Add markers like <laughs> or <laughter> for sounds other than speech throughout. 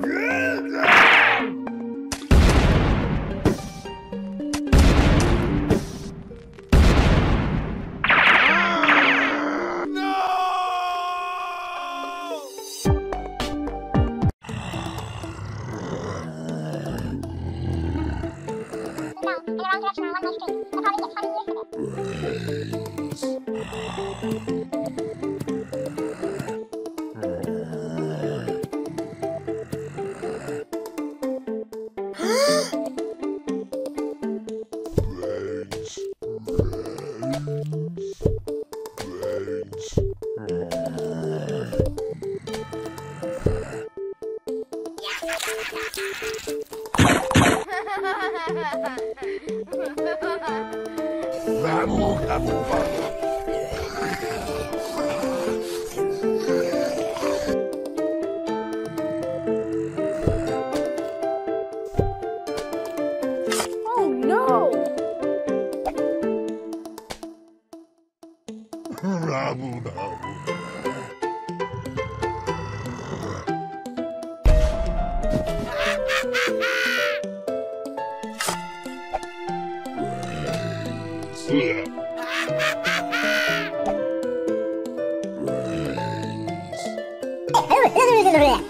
Brains. <laughs> Oh Oh <laughs>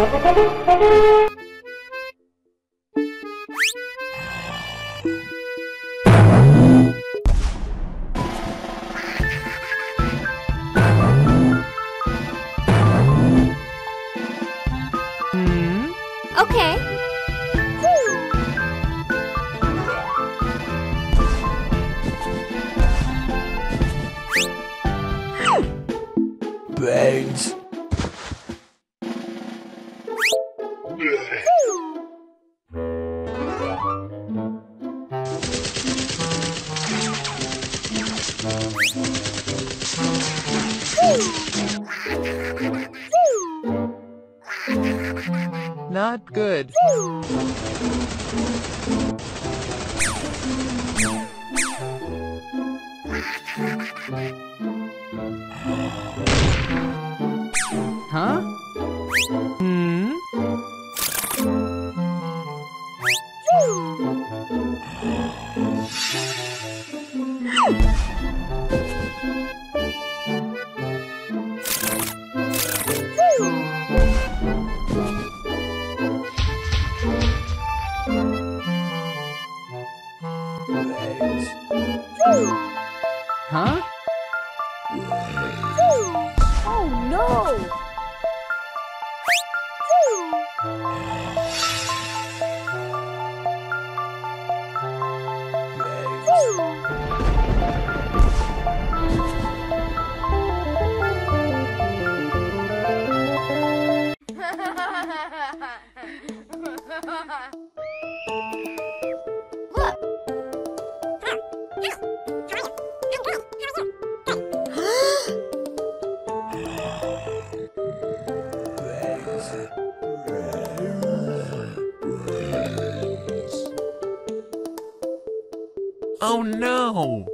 どうぞ。Not good. Huh? Oh no!